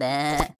Bah.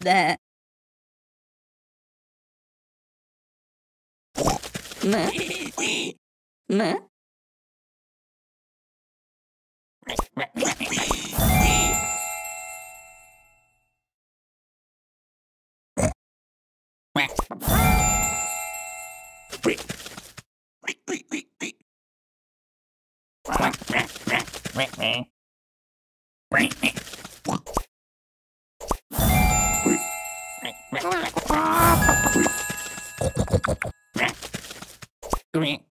that. Meh. Meh. Green.